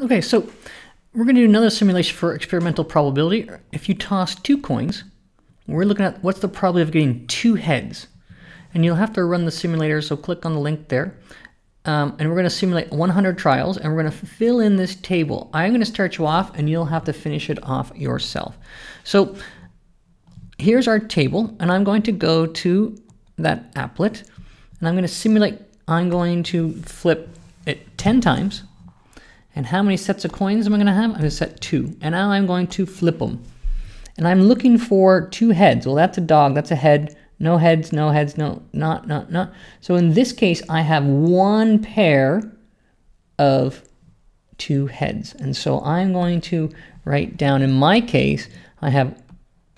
Okay, so we're going to do another simulation for experimental probability. If you toss two coins, we're looking at what's the probability of getting two heads. And you'll have to run the simulator, so click on the link there. Um, and we're going to simulate 100 trials, and we're going to fill in this table. I'm going to start you off, and you'll have to finish it off yourself. So here's our table, and I'm going to go to that applet, and I'm going to simulate, I'm going to flip it 10 times, and how many sets of coins am I going to have? I'm going to set two. And now I'm going to flip them. And I'm looking for two heads. Well, that's a dog. That's a head. No heads, no heads, no, not, not, not. So in this case, I have one pair of two heads. And so I'm going to write down, in my case, I have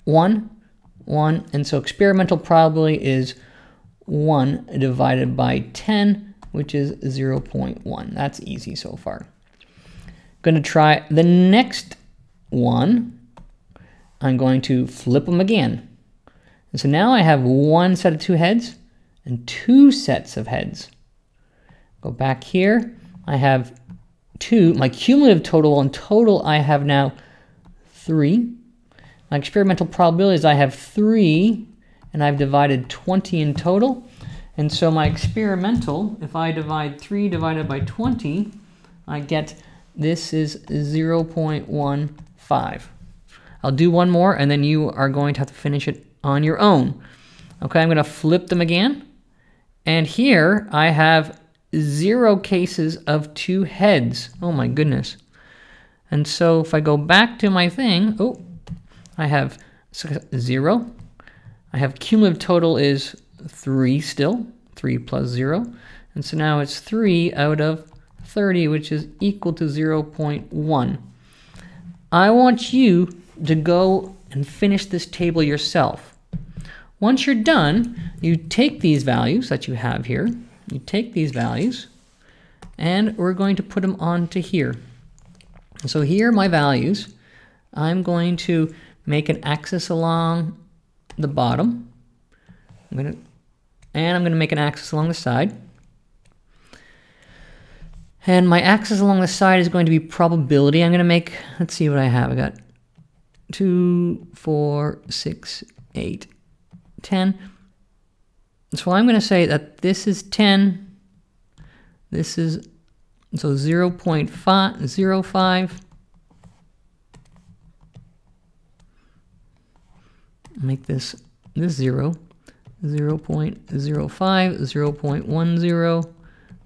one, one. And so experimental probability is 1 divided by 10, which is 0.1. That's easy so far. Going to try the next one. I'm going to flip them again. And so now I have one set of two heads and two sets of heads. Go back here. I have two. My cumulative total, in total, I have now three. My experimental probability is I have three, and I've divided 20 in total. And so my experimental, if I divide 3 divided by 20, I get this is 0.15. I'll do one more and then you are going to have to finish it on your own. Okay, I'm going to flip them again. And here I have zero cases of two heads. Oh my goodness. And so if I go back to my thing, oh, I have zero. I have cumulative total is three still, three plus zero. And so now it's three out of 30, which is equal to 0.1. I want you to go and finish this table yourself. Once you're done, you take these values that you have here, you take these values, and we're going to put them onto here. So here are my values. I'm going to make an axis along the bottom. I'm to, and I'm going to make an axis along the side. And my axis along the side is going to be probability. I'm going to make, let's see what I have. I got 2, 4, 6, 8, 10. So I'm going to say that this is 10. This is, so 0 0.05. Make this, this 0. 0 0.05, 0 0.10,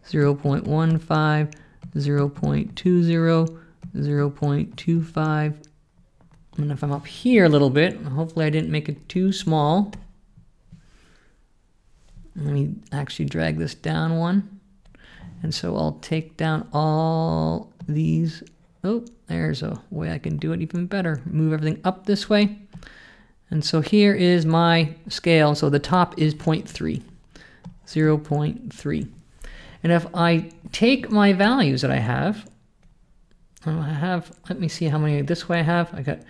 0 0.15, 0 0.20, 0 0.25. And if I'm up here a little bit, hopefully I didn't make it too small. Let me actually drag this down one. And so I'll take down all these. Oh, there's a way I can do it even better. Move everything up this way. And so here is my scale. So the top is 0.3, 0 0.3. And if I take my values that I have, I have, let me see how many this way I have. I got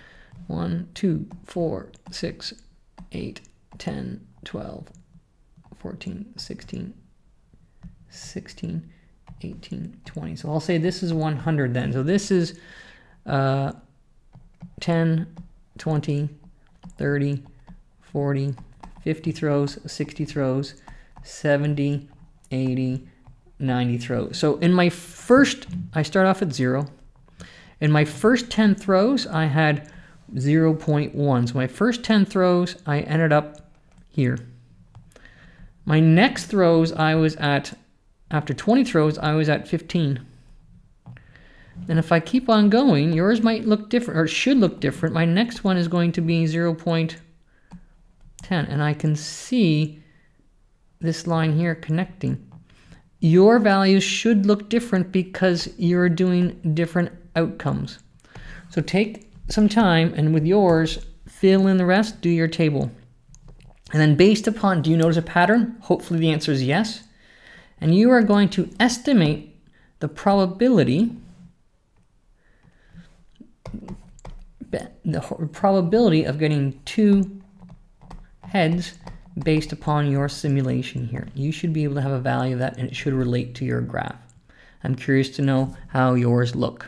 1, 2, 4, 6, 8, 10, 12, 14, 16, 16, 18, 20. So I'll say this is 100 then. So this is uh, 10, 20, 30, 40, 50 throws, 60 throws, 70, 80, 90 throws. So in my first, I start off at zero. In my first 10 throws, I had 0.1. So my first 10 throws, I ended up here. My next throws, I was at, after 20 throws, I was at 15. And if I keep on going, yours might look different, or should look different. My next one is going to be 0.10. And I can see this line here connecting your values should look different because you're doing different outcomes. So take some time and with yours, fill in the rest, do your table. And then based upon, do you notice a pattern? Hopefully the answer is yes. And you are going to estimate the probability the probability of getting two heads based upon your simulation here. You should be able to have a value of that and it should relate to your graph. I'm curious to know how yours look.